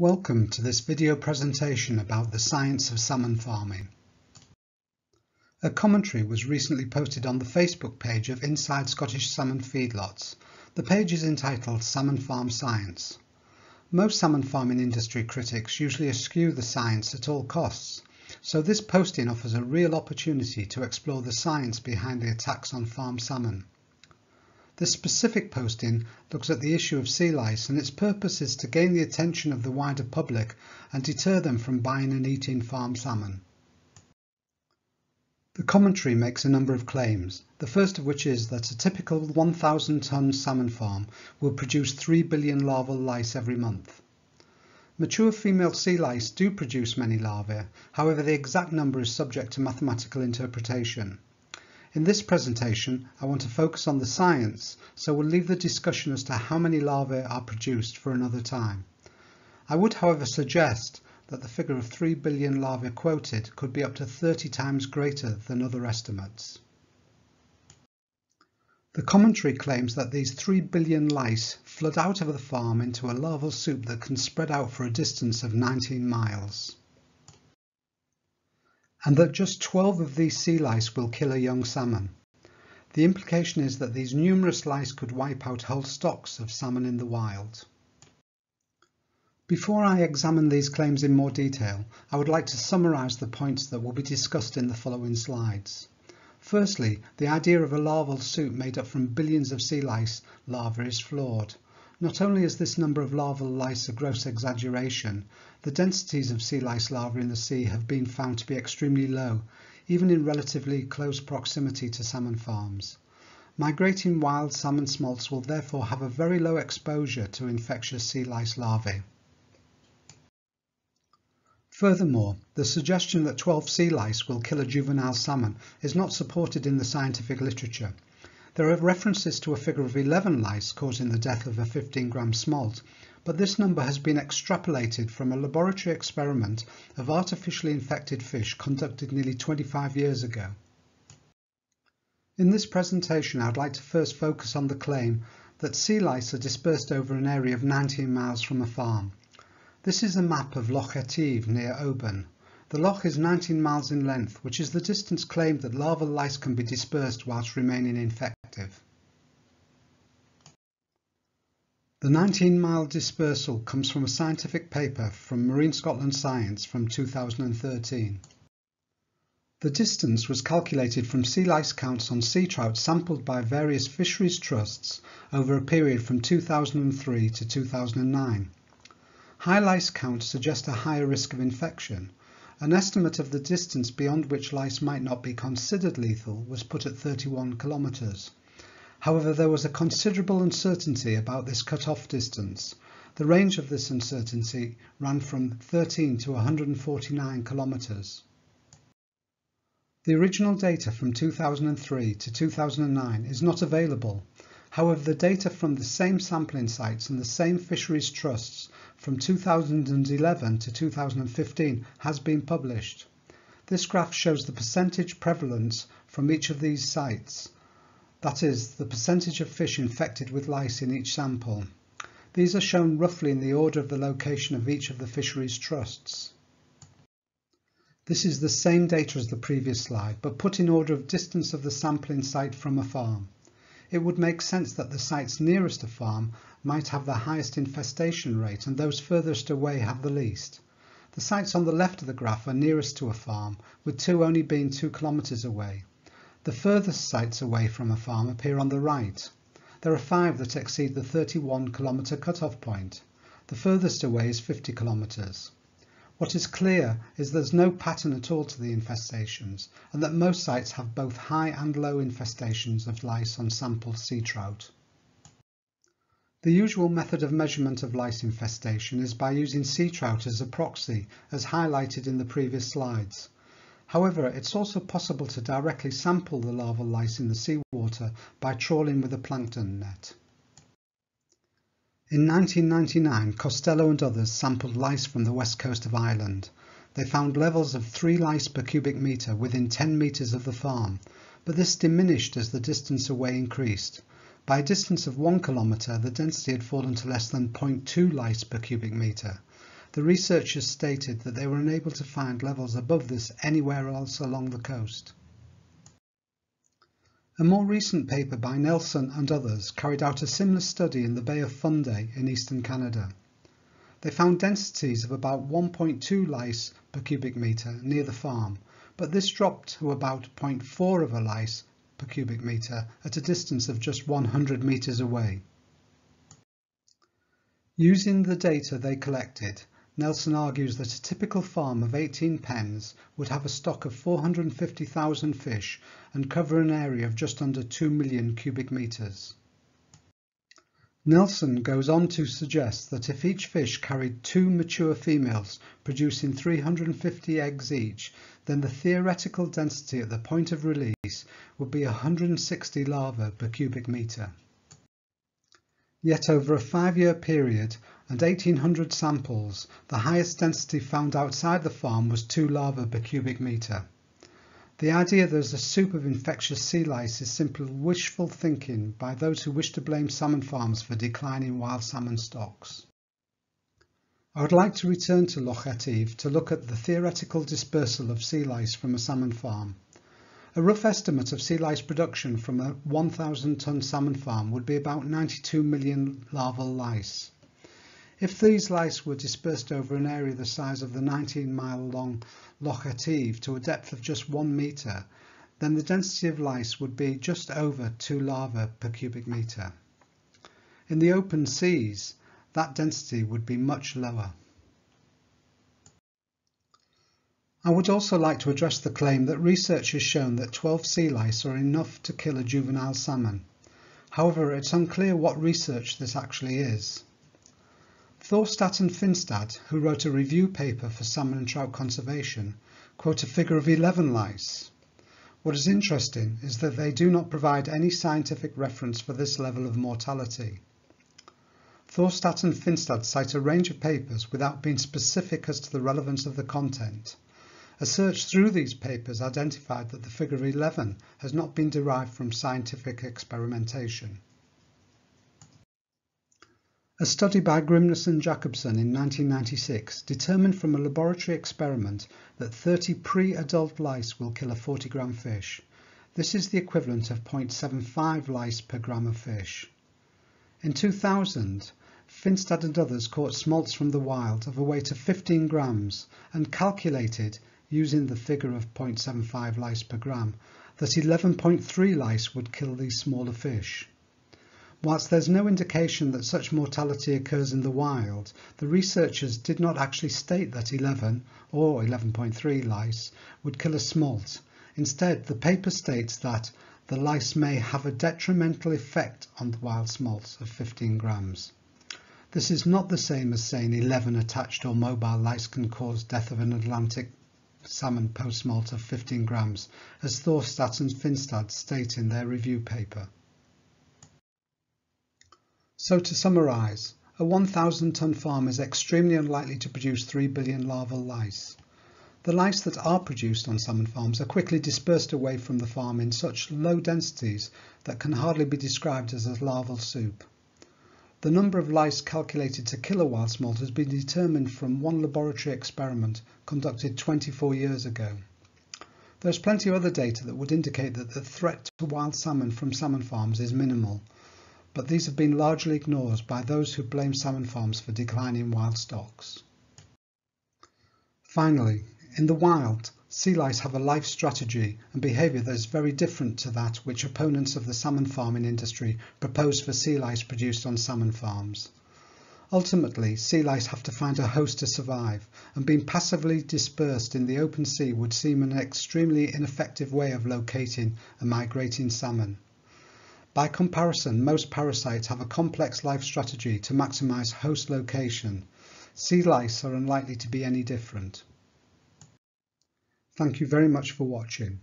Welcome to this video presentation about the science of salmon farming. A commentary was recently posted on the Facebook page of Inside Scottish Salmon Feedlots. The page is entitled Salmon Farm Science. Most salmon farming industry critics usually eschew the science at all costs, so this posting offers a real opportunity to explore the science behind the attacks on farm salmon. This specific posting looks at the issue of sea lice and its purpose is to gain the attention of the wider public and deter them from buying and eating farm salmon. The commentary makes a number of claims, the first of which is that a typical 1,000 tonne salmon farm will produce 3 billion larval lice every month. Mature female sea lice do produce many larvae, however the exact number is subject to mathematical interpretation. In this presentation, I want to focus on the science, so we'll leave the discussion as to how many larvae are produced for another time. I would, however, suggest that the figure of 3 billion larvae quoted could be up to 30 times greater than other estimates. The commentary claims that these 3 billion lice flood out of the farm into a larval soup that can spread out for a distance of 19 miles and that just 12 of these sea lice will kill a young salmon. The implication is that these numerous lice could wipe out whole stocks of salmon in the wild. Before I examine these claims in more detail, I would like to summarise the points that will be discussed in the following slides. Firstly, the idea of a larval soup made up from billions of sea lice larvae is flawed. Not only is this number of larval lice a gross exaggeration, the densities of sea lice larvae in the sea have been found to be extremely low, even in relatively close proximity to salmon farms. Migrating wild salmon smolts will therefore have a very low exposure to infectious sea lice larvae. Furthermore, the suggestion that 12 sea lice will kill a juvenile salmon is not supported in the scientific literature, there are references to a figure of 11 lice causing the death of a 15 gram smolt, but this number has been extrapolated from a laboratory experiment of artificially infected fish conducted nearly 25 years ago. In this presentation, I'd like to first focus on the claim that sea lice are dispersed over an area of 19 miles from a farm. This is a map of Loch Etive near Oban. The loch is 19 miles in length, which is the distance claimed that larval lice can be dispersed whilst remaining infective. The 19-mile dispersal comes from a scientific paper from Marine Scotland Science from 2013. The distance was calculated from sea lice counts on sea trout sampled by various fisheries trusts over a period from 2003 to 2009. High lice counts suggest a higher risk of infection, an estimate of the distance beyond which lice might not be considered lethal was put at 31 kilometres. However, there was a considerable uncertainty about this cut-off distance. The range of this uncertainty ran from 13 to 149 kilometres. The original data from 2003 to 2009 is not available. However, the data from the same sampling sites and the same fisheries trusts from 2011 to 2015 has been published. This graph shows the percentage prevalence from each of these sites, that is, the percentage of fish infected with lice in each sample. These are shown roughly in the order of the location of each of the fisheries trusts. This is the same data as the previous slide, but put in order of distance of the sampling site from a farm. It would make sense that the sites nearest a farm might have the highest infestation rate and those furthest away have the least. The sites on the left of the graph are nearest to a farm, with two only being two kilometres away. The furthest sites away from a farm appear on the right. There are five that exceed the 31 kilometre cut-off point. The furthest away is 50 kilometres. What is clear is there's no pattern at all to the infestations, and that most sites have both high and low infestations of lice on sampled sea trout. The usual method of measurement of lice infestation is by using sea trout as a proxy, as highlighted in the previous slides. However, it's also possible to directly sample the larval lice in the seawater by trawling with a plankton net. In 1999, Costello and others sampled lice from the west coast of Ireland. They found levels of 3 lice per cubic metre within 10 metres of the farm, but this diminished as the distance away increased. By a distance of 1 kilometre, the density had fallen to less than 0.2 lice per cubic metre. The researchers stated that they were unable to find levels above this anywhere else along the coast. A more recent paper by Nelson and others carried out a similar study in the Bay of Fundy in eastern Canada. They found densities of about 1.2 lice per cubic metre near the farm, but this dropped to about 0.4 of a lice per cubic metre at a distance of just 100 metres away. Using the data they collected, Nelson argues that a typical farm of 18 pens would have a stock of 450,000 fish and cover an area of just under 2 million cubic metres. Nelson goes on to suggest that if each fish carried two mature females producing 350 eggs each, then the theoretical density at the point of release would be 160 larvae per cubic metre. Yet over a five-year period and 1800 samples, the highest density found outside the farm was 2 larvae per cubic metre. The idea there's a soup of infectious sea lice is simply wishful thinking by those who wish to blame salmon farms for declining wild salmon stocks. I would like to return to Loch Etive to look at the theoretical dispersal of sea lice from a salmon farm. A rough estimate of sea lice production from a 1,000 ton salmon farm would be about 92 million larval lice. If these lice were dispersed over an area the size of the 19 mile long Loch Etive to a depth of just one metre, then the density of lice would be just over 2 larvae per cubic metre. In the open seas, that density would be much lower. I would also like to address the claim that research has shown that 12 sea lice are enough to kill a juvenile salmon. However, it's unclear what research this actually is. Thorstad and Finstad, who wrote a review paper for salmon and trout conservation, quote a figure of 11 lice. What is interesting is that they do not provide any scientific reference for this level of mortality. Thorstad and Finstad cite a range of papers without being specific as to the relevance of the content. A search through these papers identified that the figure 11 has not been derived from scientific experimentation. A study by Grimnes and Jakobsen in 1996 determined from a laboratory experiment that 30 pre-adult lice will kill a 40 gram fish. This is the equivalent of 0.75 lice per gram of fish. In 2000, Finstad and others caught smolts from the wild of a weight of 15 grams and calculated using the figure of 0.75 lice per gram, that 11.3 lice would kill these smaller fish. Whilst there's no indication that such mortality occurs in the wild, the researchers did not actually state that 11 or 11.3 lice would kill a smolt. Instead, the paper states that the lice may have a detrimental effect on the wild smolts of 15 grams. This is not the same as saying 11 attached or mobile lice can cause death of an Atlantic salmon post-smolt of 15 grams, as Thorstad and Finstad state in their review paper. So to summarise, a 1,000 tonne farm is extremely unlikely to produce 3 billion larval lice. The lice that are produced on salmon farms are quickly dispersed away from the farm in such low densities that can hardly be described as a larval soup. The number of lice calculated to kill a wild smolt has been determined from one laboratory experiment conducted 24 years ago. There is plenty of other data that would indicate that the threat to wild salmon from salmon farms is minimal, but these have been largely ignored by those who blame salmon farms for declining wild stocks. Finally, in the wild, sea lice have a life strategy and behaviour that is very different to that which opponents of the salmon farming industry propose for sea lice produced on salmon farms. Ultimately, sea lice have to find a host to survive, and being passively dispersed in the open sea would seem an extremely ineffective way of locating a migrating salmon. By comparison, most parasites have a complex life strategy to maximise host location. Sea lice are unlikely to be any different. Thank you very much for watching.